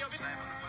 jag.